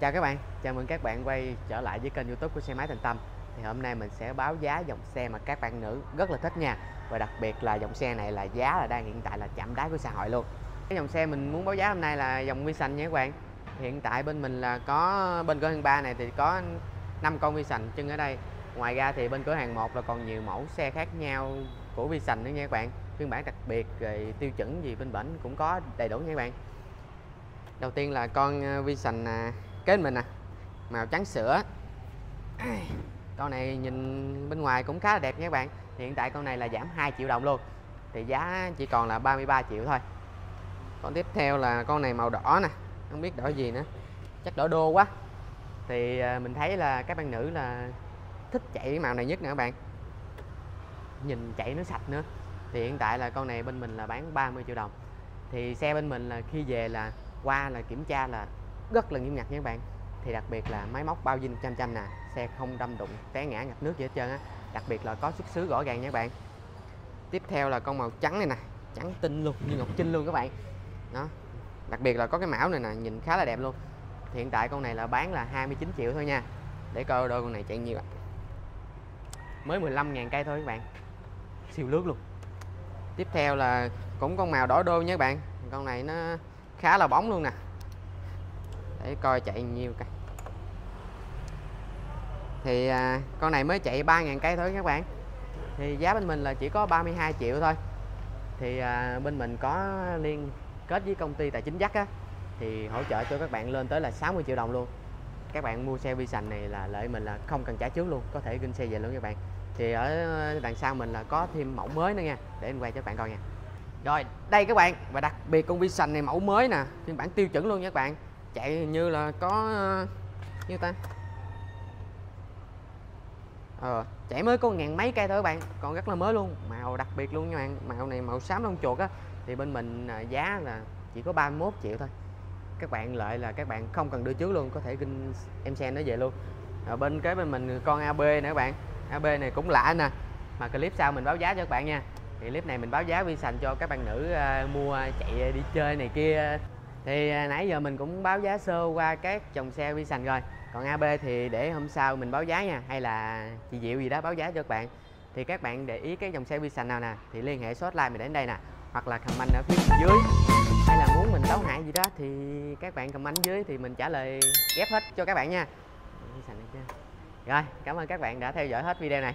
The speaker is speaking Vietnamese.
Chào các bạn, chào mừng các bạn quay trở lại với kênh youtube của xe máy Thành Tâm. Thì hôm nay mình sẽ báo giá dòng xe mà các bạn nữ rất là thích nha. Và đặc biệt là dòng xe này là giá là đang hiện tại là chạm đáy của xã hội luôn. Cái dòng xe mình muốn báo giá hôm nay là dòng Vision nha các bạn. Hiện tại bên mình là có, bên cửa hàng 3 này thì có 5 con Vision chân ở đây. Ngoài ra thì bên cửa hàng 1 là còn nhiều mẫu xe khác nhau của Vision nữa nha các bạn. Phiên bản đặc biệt rồi tiêu chuẩn gì bên bển cũng có đầy đủ nha các bạn. Đầu tiên là con ờ, vi Vision kế mình nè. Màu trắng sữa. Con này nhìn bên ngoài cũng khá là đẹp nha các bạn. Hiện tại con này là giảm 2 triệu đồng luôn. Thì giá chỉ còn là 33 triệu thôi. Con tiếp theo là con này màu đỏ nè. Không biết đỏ gì nữa. Chắc đỏ đô quá. Thì à, mình thấy là các bạn nữ là thích chạy màu này nhất nè các bạn. Nhìn chạy nó sạch nữa. Thì hiện tại là con này bên mình là bán 30 triệu đồng. Thì xe bên mình là khi về là qua là kiểm tra là rất là nghiêm ngặt nha các bạn. Thì đặc biệt là máy móc bao dinh trăm trăm nè, xe không đâm đụng, té ngã, ngập nước gì hết trơn á. Đặc biệt là có xuất xứ rõ ràng nha các bạn. Tiếp theo là con màu trắng này nè, trắng tinh luôn, như ngọc trinh luôn các bạn. Đó, đặc biệt là có cái mão này nè, nhìn khá là đẹp luôn. Hiện tại con này là bán là 29 triệu thôi nha, để coi đôi con này chạy nhiều ạ. Mới 15.000 cây thôi các bạn. Siêu lướt luôn. Tiếp theo là cũng con màu đỏ đô nha các bạn. Con này nó khá là bóng luôn nè để coi chạy nhiêu cây thì à, con này mới chạy 3.000 cây thôi các bạn. Thì giá bên mình là chỉ có 32 triệu thôi. Thì à, bên mình có liên kết với công ty tài chính dắt á thì hỗ trợ cho các bạn lên tới là 60 triệu đồng luôn. Các bạn mua xe Vision này là lợi mình là không cần trả trước luôn có thể kinh xe về luôn các bạn. Thì ở đằng sau mình là có thêm mẫu mới nữa nha để anh quay cho các bạn coi nha. Rồi đây các bạn và đặc biệt con Vision này mẫu mới nè phiên bản tiêu chuẩn luôn nha các bạn chạy như là có ờ, như ta. Ờ chạy mới có ngàn mấy cây thôi các bạn còn rất là mới luôn màu đặc biệt luôn nha bạn. Màu này màu xám lông chuột á thì bên mình à, giá là chỉ có 31 triệu thôi. Các bạn lợi là các bạn không cần đưa trước luôn có thể kinh em xe nó về luôn. Ở bên kế bên mình con AB nữa các bạn. AB này cũng lạ nè mà clip sau mình báo giá cho các bạn nha. Thì clip này mình báo giá vi sành cho các bạn nữ uh, mua chạy đi chơi này kia thì à, nãy giờ mình cũng báo giá sơ qua các dòng xe vi sành rồi. Còn AB thì để hôm sau mình báo giá nha, hay là chị Diệu gì đó báo giá cho các bạn. Thì các bạn để ý cái dòng xe vi sành nào nè, thì liên hệ số hotline mình đến đây nè. Hoặc là comment ở phía dưới. Hay là muốn mình đấu hại gì đó thì các bạn comment dưới thì mình trả lời ghép hết cho các bạn nha. Rồi, cảm ơn các bạn đã theo dõi hết video này.